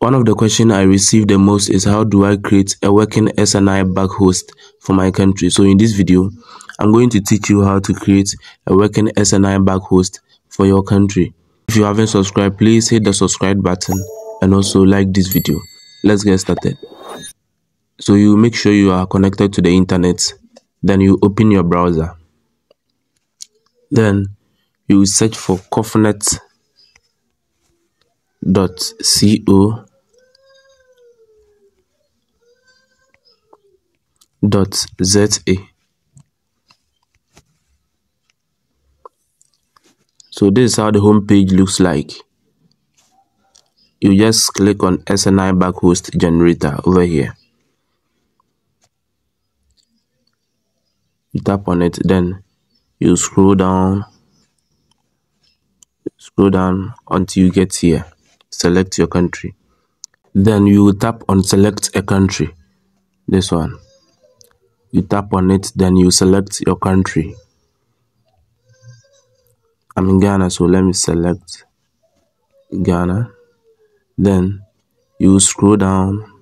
One of the questions I receive the most is how do I create a working SNI bug host for my country. So in this video, I'm going to teach you how to create a working SNI bug host for your country. If you haven't subscribed, please hit the subscribe button and also like this video. Let's get started. So you make sure you are connected to the internet. Then you open your browser. Then you search for cofnet.co za so this is how the home page looks like. You just click on SNI bug host generator over here. You tap on it then you scroll down scroll down until you get here. Select your country. Then you tap on select a country. This one you tap on it then you select your country. I'm in Ghana so let me select Ghana. Then you scroll down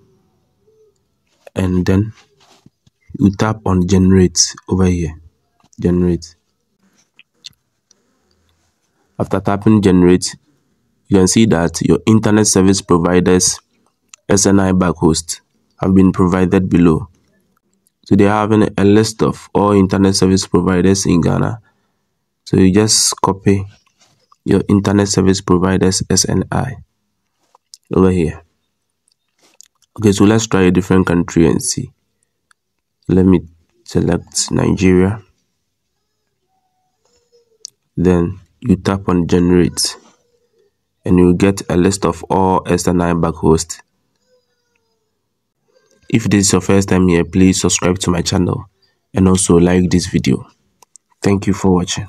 and then you tap on generate over here. Generate. After tapping generate you can see that your internet service providers SNI bug host have been provided below so they're having a list of all internet service providers in Ghana. So you just copy your internet service providers SNI over here. Okay, so let's try a different country and see. Let me select Nigeria. Then you tap on generate and you get a list of all SNI bug hosts if this is your first time here, please subscribe to my channel and also like this video. Thank you for watching.